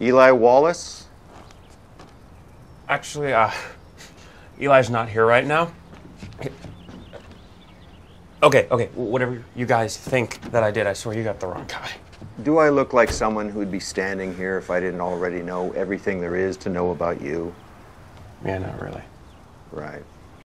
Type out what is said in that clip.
Eli Wallace? Actually, uh, Eli's not here right now. Okay, okay, whatever you guys think that I did, I swear you got the wrong guy. Do I look like someone who'd be standing here if I didn't already know everything there is to know about you? Yeah, not really. Right.